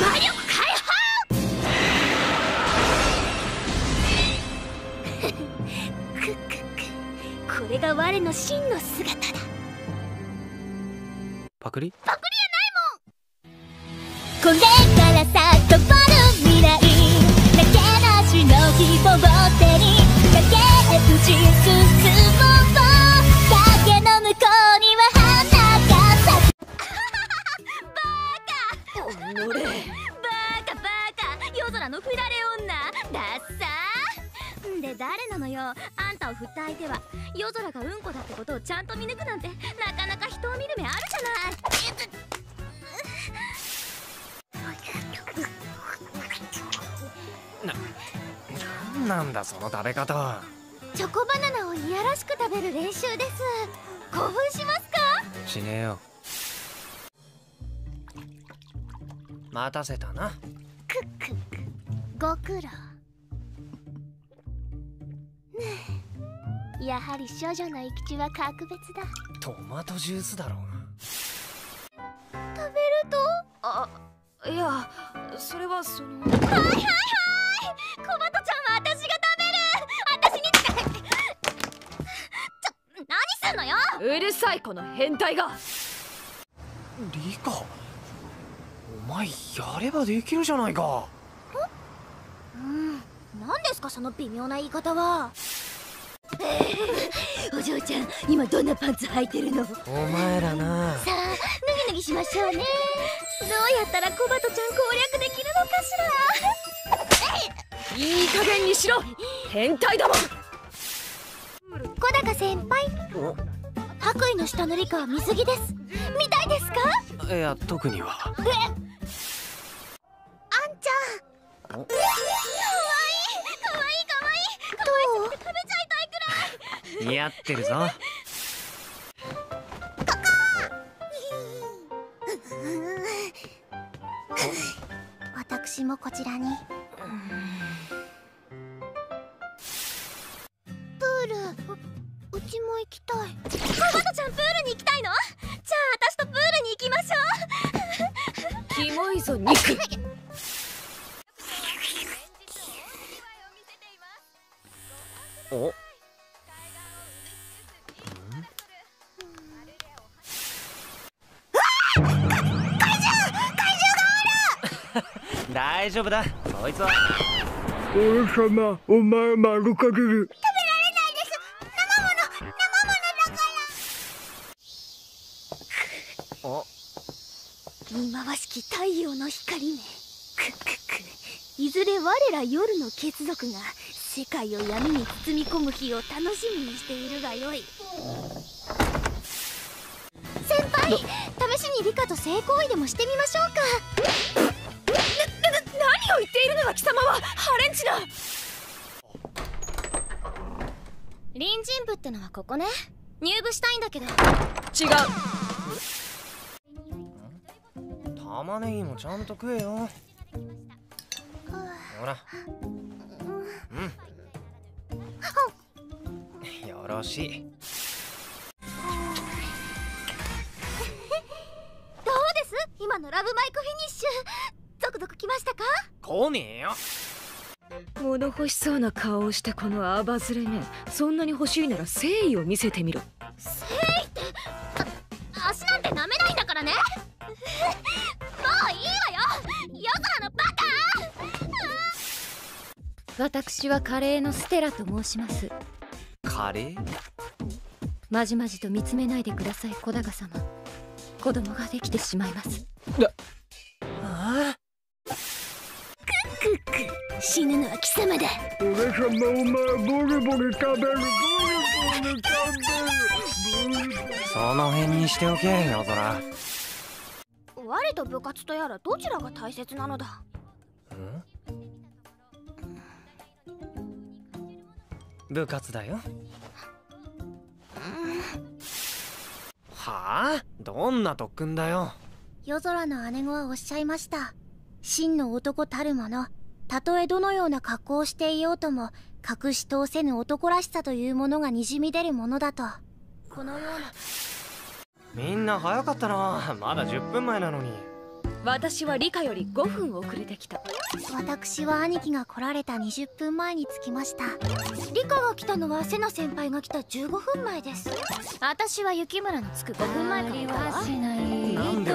魔力解放 くっくっくこれが我の真の姿だ。パクリ？パクリやないもん。これからさ変わる未来？なけなしの希望を手に駆け打ち振った相手は夜空がうんこだってことをちゃんと見抜くなんてなかなか人を見る目あるじゃないなんなんだその食べ方チョコバナナをいやらしく食べる練習です。興奮しますか？しねえよ。待たせたな。くっくっくご苦労やはり処女の生き地は格別だ。トマトジュースだろう食べると？あいやそれはその。はいはいはい。コバトちゃんは私が食べる。私にちょ何すんのよ？うるさいこの変態が。リカお前やればできるじゃないか。うん。何ですかその微妙な言い方は お嬢ちゃん今どんなパンツ履いてるの？さお前らな。あ脱ぎ脱ぎしましょうね。どうやったらコバトちゃん攻略できるのかしら？いい加減にしろ。変態ども小高先輩お白衣の下の理科は水着です。見たいですか？いや特には。あんちゃん似合ってるぞ。私もこ。ちらにプールううちも行きたいコバトちゃん。プールに行きたいのじゃあ私とプールに行きましょうキモいぞ肉お大丈夫だ。そいつは。俺様お前丸かける。お。見回しき太陽の光めくっくっく。いずれ我ら夜の血族が世界を闇に包み込む日を楽しみにしているがよい。先輩試しに理科と性行為でもしてみましょうか。何を言っているのだ貴様はハレンチな隣人部ってのはここね。入部したいんだけど。違う。玉ねぎもちゃんと食えよ。ほら。うん。よろしい。どうです？今のラブマイクフィニッシュましたか？来ねえよ。物欲しそうな顔をしたこのアバズレめそんなに欲しいなら誠意を見せてみろ。誠意？ってあ足なんて舐めないんだからね。もういいわよ。夜空のバカ私は家令のステラと申します。カレー？まじまじと見つめないでください小高様。子供ができてしまいます死ぬのは貴様だ。俺様お前ボリボリ食べるボリボリ食べる。その辺にしておけ。夜空我と部活とやらどちらが大切なのだ？部活だよ。はあ？どんな特訓だよ。夜空の姉子はおっしゃいました。真の男たるものたとえどのような格好をしていようとも隠し通せぬ男らしさというものがにじみ出るものだと。このような。みんな早かったな。まだ10分前なのに。私は理科より5分遅れてきた。私は兄貴が来られた20分前に着きました。理科が来たのはセナ先輩が来た15分前です。私は雪村の着く5分前からだわなんで？